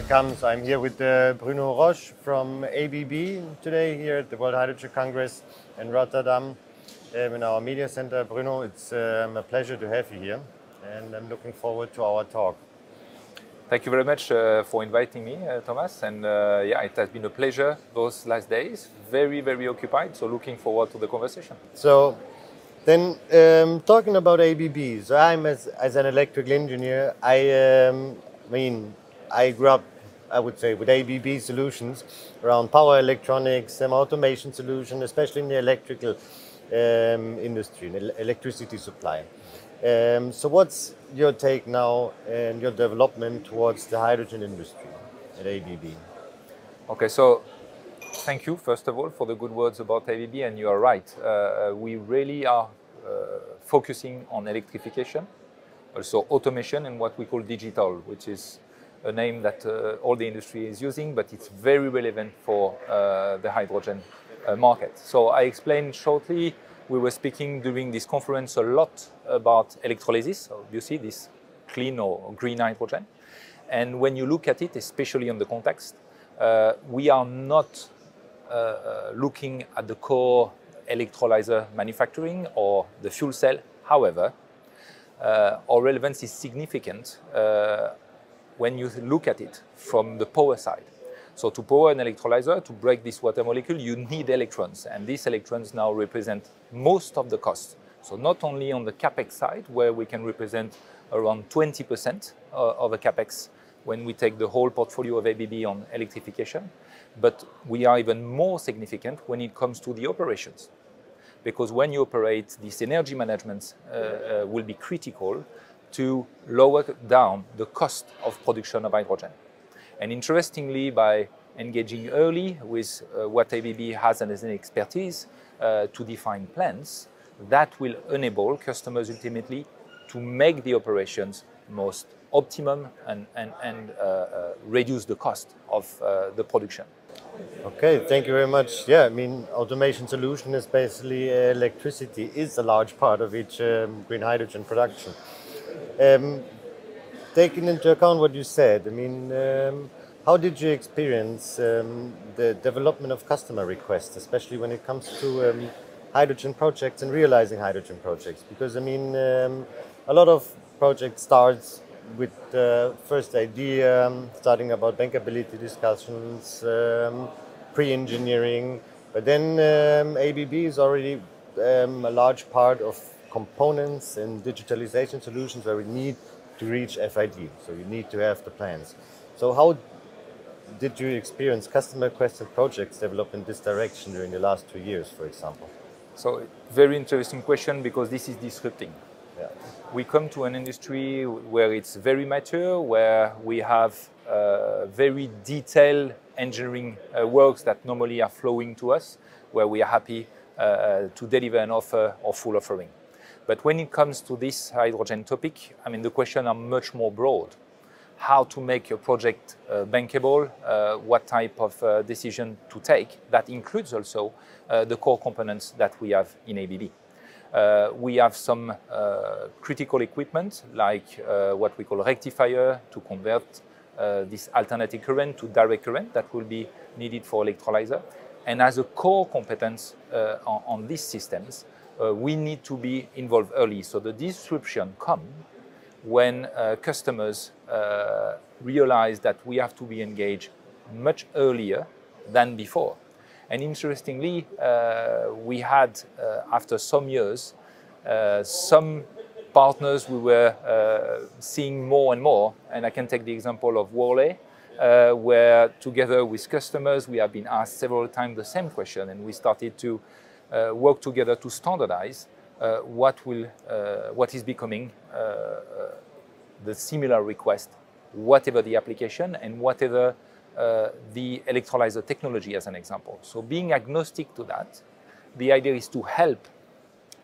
welcome. So I'm here with uh, Bruno Roche from ABB today here at the World Hydrogen Congress in Rotterdam um, in our media center. Bruno, it's um, a pleasure to have you here and I'm looking forward to our talk. Thank you very much uh, for inviting me, uh, Thomas. And uh, yeah, it has been a pleasure those last days. Very, very occupied. So looking forward to the conversation. So then, um, talking about ABB, so I'm as, as an electrical engineer. I um, mean, I grew up, I would say, with ABB solutions around power electronics, some automation solution, especially in the electrical um, industry, in electricity supply. Um, so, what's your take now and your development towards the hydrogen industry at ABB? Okay, so thank you first of all for the good words about ABB, and you are right. Uh, uh, we really are uh, focusing on electrification, also automation, and what we call digital, which is a name that uh, all the industry is using, but it's very relevant for uh, the hydrogen uh, market. So I explained shortly we were speaking during this conference a lot about electrolysis. So you see this clean or green hydrogen. And when you look at it, especially on the context, uh, we are not uh, looking at the core electrolyzer manufacturing or the fuel cell. However, uh, our relevance is significant when you look at it from the power side. So to power an electrolyzer, to break this water molecule, you need electrons. And these electrons now represent most of the cost. So not only on the capex side, where we can represent around 20% uh, of the capex when we take the whole portfolio of ABB on electrification, but we are even more significant when it comes to the operations. Because when you operate, this energy management uh, uh, will be critical to lower down the cost of production of hydrogen. And interestingly, by engaging early with uh, what ABB has as an expertise uh, to define plans, that will enable customers ultimately to make the operations most optimum and, and, and uh, uh reduce the cost of uh, the production. Okay, thank you very much. Yeah, I mean, automation solution is basically electricity is a large part of each um, green hydrogen production. Um, taking into account what you said, I mean, um, how did you experience um, the development of customer requests, especially when it comes to um, hydrogen projects and realizing hydrogen projects? Because I mean, um, a lot of projects starts with the first idea, um, starting about bankability discussions, pre-engineering, but then ABB is already a large part of components and digitalization solutions where we need to reach FID. So you need to have the plans. So how did you experience customer requested projects develop in this direction during the last two years, for example? So very interesting question because this is disrupting. Yeah. We come to an industry where it's very mature, where we have uh, very detailed engineering uh, works that normally are flowing to us, where we are happy uh, to deliver an offer or full offering. But when it comes to this hydrogen topic, I mean, the questions are much more broad. How to make a project uh, bankable, uh, what type of uh, decision to take. That includes also uh, the core components that we have in ABB. Uh, we have some uh, critical equipment like what we call rectifier to convert this alternating current to direct current that will be needed for electrolyzer. And as a core competence on, on these systems, uh, we need to be involved early. So the disruption comes when uh, customers uh, realize that we have to be engaged much earlier than before. And interestingly, uh, we had, uh, after some years, uh, some partners we were seeing more and more. And I can take the example of Worley, where together with customers, we have been asked several times the same question, and we started to uh, work together to standardize uh, what will uh, what is becoming the similar request, whatever the application and whatever the electrolyzer technology as an example. So being agnostic to that, the idea is to help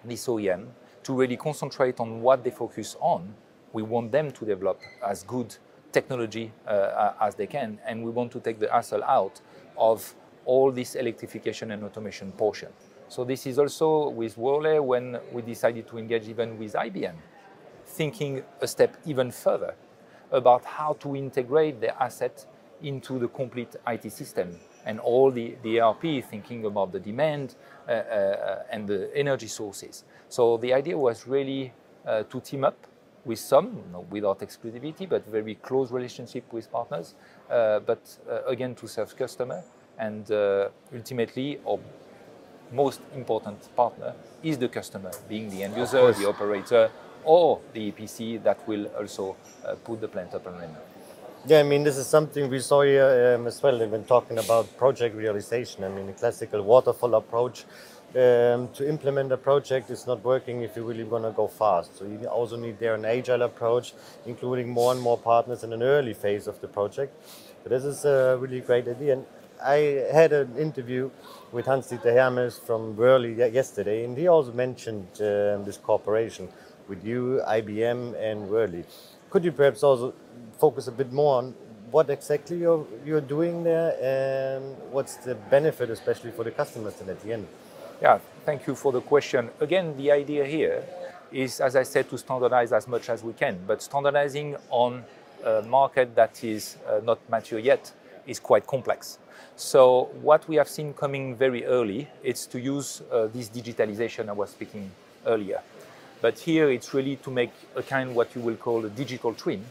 this OEM to really concentrate on what they focus on. We want them to develop as good technology uh, as they can, and we want to take the hassle out of all this electrification and automation portion. So this is also with Worley when we decided to engage even with IBM, thinking a step even further about how to integrate the asset into the complete IT system and all the, the ERP thinking about the demand uh, uh, and the energy sources. So the idea was really uh, to team up with some, without exclusivity, but very close relationship with partners, uh, but uh, again to serve customer and uh, ultimately our most important partner is the customer, being the end user, the operator, or the EPC that will also put the plant up and running. Yeah, I mean, this is something we saw here um, as well when talking about project realization. I mean, the classical waterfall approach um, to implement a project is not working if you really want to go fast. So you also need there an agile approach, including more and more partners in an early phase of the project. But this is a really great idea. And I had an interview with Hans-Dieter Hermes from Worley yesterday, and he also mentioned um, this cooperation with you, IBM, and Worley. Could you perhaps also focus a bit more on what exactly you're, you're doing there and what's the benefit, especially for the customers then at the end? Yeah, thank you for the question. Again, the idea here is, as I said, to standardize as much as we can, but standardizing on a market that is uh, not mature yet is quite complex. So what we have seen coming very early is to use uh, this digitalization I was speaking earlier. But here it's really to make a kind of what you will call a digital twin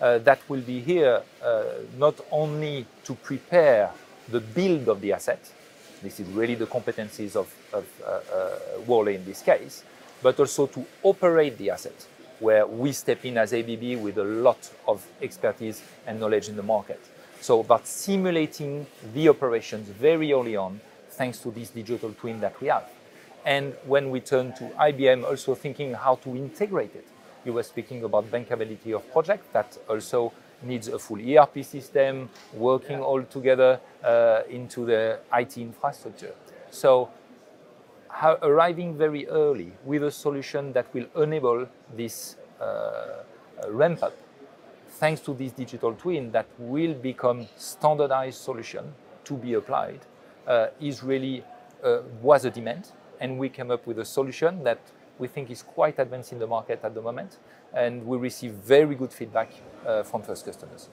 uh, that will be here uh, not only to prepare the build of the asset, this is really the competencies of, of uh, uh Worley in this case, but also to operate the asset, where we step in as ABB with a lot of expertise and knowledge in the market. So, but simulating the operations very early on, thanks to this digital twin that we have. And when we turn to IBM, also thinking how to integrate it. You were speaking about bankability of project that also needs a full ERP system, working all together uh, into the IT infrastructure. So arriving very early with a solution that will enable this uh, ramp up thanks to this digital twin that will become standardized solution to be applied uh, is really uh, was a demand and we came up with a solution that we think is quite advanced in the market at the moment and we receive very good feedback uh, from first customers.